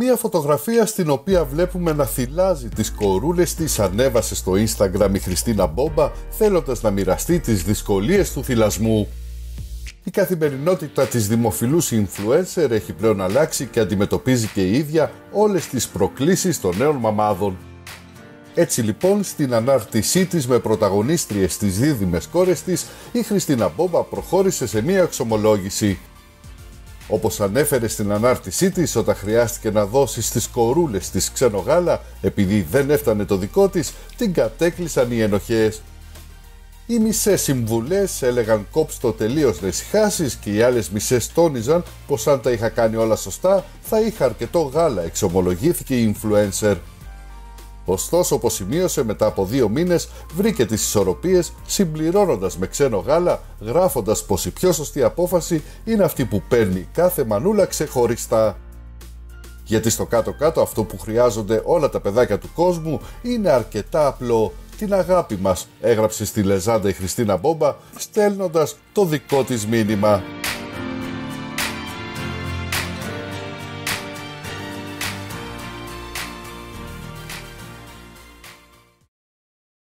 Μία φωτογραφία στην οποία βλέπουμε να θυλάζει τις κορούλες της ανέβασε στο Instagram η Χριστίνα Μπόμπα θέλοντας να μοιραστεί τις δυσκολίες του θυλασμού. Η καθημερινότητα της δημοφιλούς influencer έχει πλέον αλλάξει και αντιμετωπίζει και η ίδια όλες τις προκλήσεις των νέων μαμάδων. Έτσι λοιπόν στην ανάρτησή της με πρωταγωνίστριες τις δίδυμες κόρες της η Χριστίνα Μπόμπα προχώρησε σε μία εξομολόγηση. Όπως ανέφερε στην ανάρτησή της όταν χρειάστηκε να δώσει στις κορούλες της ξένο γάλα επειδή δεν έφτανε το δικό της, την κατέκλυσαν οι ενοχές. Οι μισές συμβουλές έλεγαν κόψ το τελείως να ησυχάσει και οι άλλες μισές τόνιζαν πως αν τα είχα κάνει όλα σωστά θα είχα αρκετό γάλα, εξομολογήθηκε η influencer. Ωστόσο, όπως σημείωσε μετά από δύο μήνες, βρήκε τις ισορροπίες συμπληρώνοντας με ξένο γάλα, γράφοντας πως η πιο σωστή απόφαση είναι αυτή που παίρνει κάθε μανούλα ξεχωριστά. Γιατί στο κάτω-κάτω αυτό που χρειάζονται όλα τα παιδάκια του κόσμου είναι αρκετά απλό. Την αγάπη μας έγραψε στη Λεζάντα η Χριστίνα Μπόμπα στέλνοντας το δικό της μήνυμα.